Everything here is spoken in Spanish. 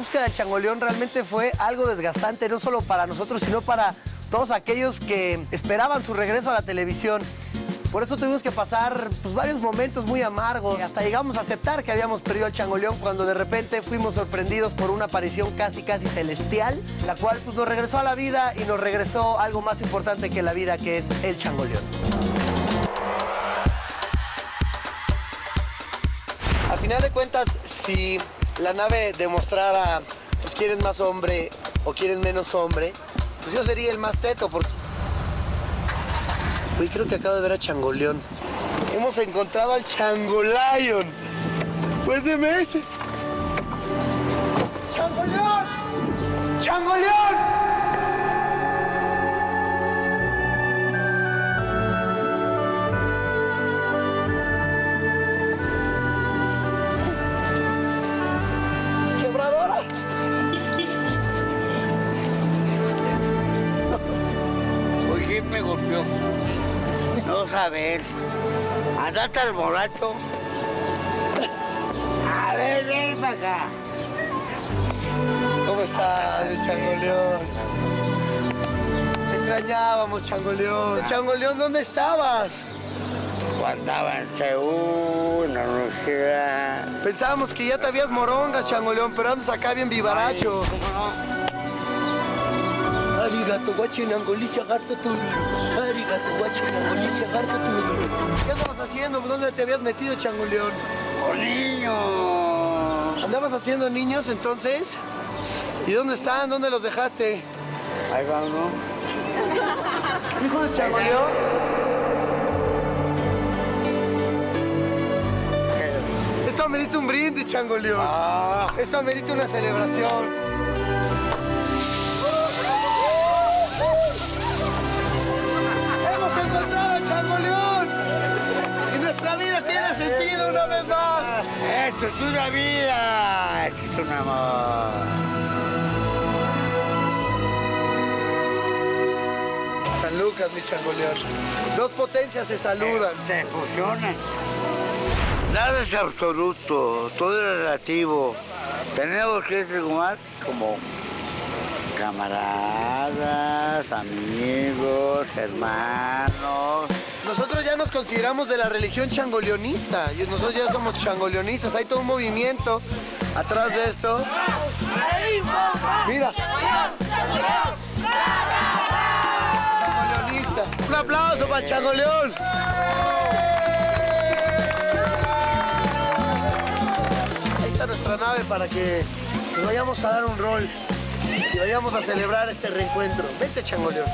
búsqueda del changoleón realmente fue algo desgastante, no solo para nosotros, sino para todos aquellos que esperaban su regreso a la televisión. Por eso tuvimos que pasar pues, varios momentos muy amargos. Hasta llegamos a aceptar que habíamos perdido al changoleón cuando de repente fuimos sorprendidos por una aparición casi, casi celestial, la cual pues, nos regresó a la vida y nos regresó algo más importante que la vida, que es el changoleón. A final de cuentas, si la nave demostrara, pues quieres más hombre o quieres menos hombre, pues yo sería el más teto, porque... Uy, creo que acabo de ver a Changoleón. Hemos encontrado al Changolion después de meses. ¡Changoleón! ¡Changoleón! No saber. Andate al borracho. A ver, ven para acá. ¿Cómo estás, mi Changoleón? Te extrañábamos, Changoleón. Changoleón, ¿dónde estabas? Cuando andaba en Seúl, en la universidad. Pensábamos que ya te habías moronga, Changoleón, pero andas acá bien vivaracho. ¿Cómo no? Arigato, guachinangolicia, gato tururu. Arigato, guachinangolicia, gato tururu. ¿Qué andabas haciendo? ¿Dónde te habías metido, Changoleón? Con niños. ¿Andabas haciendo niños entonces? ¿Y dónde están? ¿Dónde los dejaste? Ahí va uno. Hijo de Changoleón. Esto amerita un brindis, Changoleón. Ah, Esto amerita una celebración. Sentido una vez más. esto es una vida. Esto es un amor. San Lucas, mi Changoleón. Dos potencias se saludan. Se fusionan. Nada es absoluto, todo es relativo. Tenemos que fumar como camaradas, amigos, hermanos. Nosotros ya nos consideramos de la religión changoleonista. Y Nosotros ya somos changoleonistas. Hay todo un movimiento atrás de esto. Mira. Un aplauso para Changoleón. Ahí está nuestra nave para que nos vayamos a dar un rol y vayamos a celebrar este reencuentro. Vente, Changoleón.